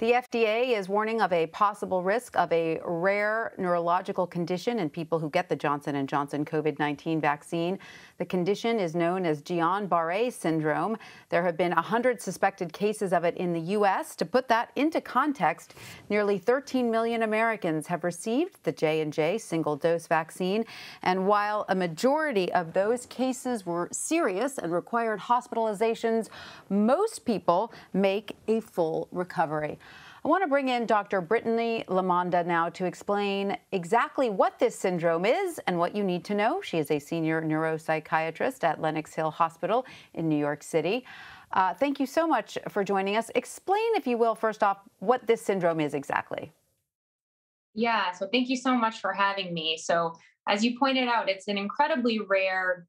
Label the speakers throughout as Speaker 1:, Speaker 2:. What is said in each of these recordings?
Speaker 1: The FDA is warning of a possible risk of a rare neurological condition in people who get the Johnson & Johnson COVID-19 vaccine. The condition is known as Guillain-Barré syndrome. There have been 100 suspected cases of it in the U.S. To put that into context, nearly 13 million Americans have received the J&J single-dose vaccine, and while a majority of those cases were serious and required hospitalizations, most people make a full recovery. I want to bring in Dr. Brittany LeMonda now to explain exactly what this syndrome is and what you need to know. She is a senior neuropsychiatrist at Lenox Hill Hospital in New York City. Uh, thank you so much for joining us. Explain, if you will, first off, what this syndrome is exactly.
Speaker 2: Yeah, so thank you so much for having me. So, as you pointed out, it's an incredibly rare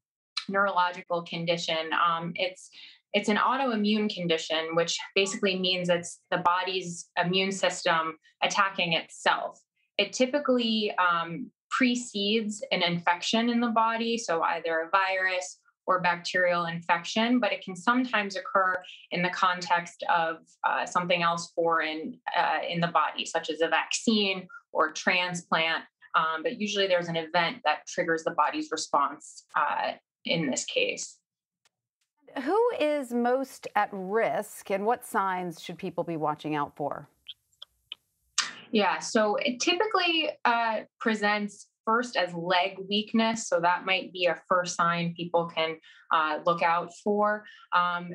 Speaker 2: neurological condition. Um, it's it's an autoimmune condition, which basically means it's the body's immune system attacking itself. It typically um, precedes an infection in the body, so either a virus or bacterial infection, but it can sometimes occur in the context of uh, something else foreign uh, in the body, such as a vaccine or transplant. Um, but usually there's an event that triggers the body's response uh, in this case.
Speaker 1: Who is most at risk and what signs should people be watching out for?
Speaker 2: Yeah, so it typically uh, presents first as leg weakness. So that might be a first sign people can uh, look out for. Um,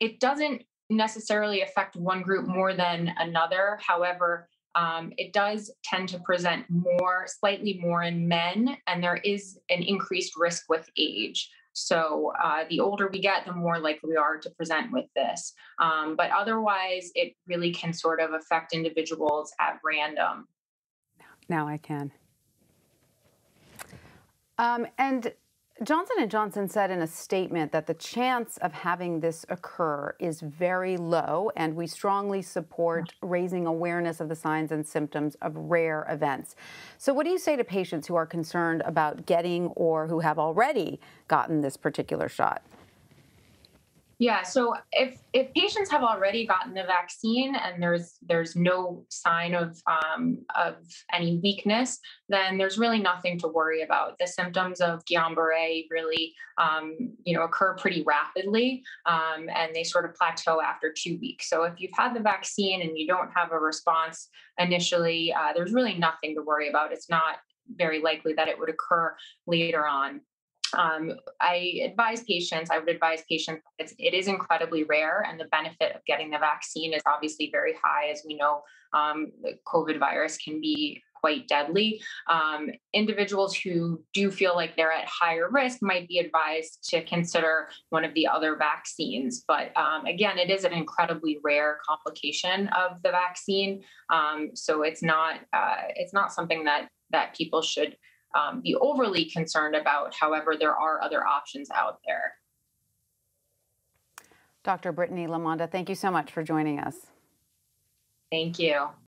Speaker 2: it doesn't necessarily affect one group more than another. However, um, it does tend to present more, slightly more in men, and there is an increased risk with age. So uh, the older we get, the more likely we are to present with this. Um, but otherwise, it really can sort of affect individuals at random.
Speaker 1: Now I can. Um, and Johnson & Johnson said in a statement that the chance of having this occur is very low, and we strongly support raising awareness of the signs and symptoms of rare events. So what do you say to patients who are concerned about getting or who have already gotten this particular shot?
Speaker 2: Yeah, so if if patients have already gotten the vaccine and there's there's no sign of um, of any weakness, then there's really nothing to worry about. The symptoms of Guillain-Barré really, um, you know, occur pretty rapidly, um, and they sort of plateau after two weeks. So if you've had the vaccine and you don't have a response initially, uh, there's really nothing to worry about. It's not very likely that it would occur later on um, I advise patients, I would advise patients, it is incredibly rare, and the benefit of getting the vaccine is obviously very high. As we know, um, the COVID virus can be quite deadly. Um, individuals who do feel like they're at higher risk might be advised to consider one of the other vaccines. But um, again, it is an incredibly rare complication of the vaccine, um, so it's not uh, it's not something that that people should um, be overly concerned about. However, there are other options out there.
Speaker 1: Dr. Brittany LeMonda, thank you so much for joining us.
Speaker 2: Thank you.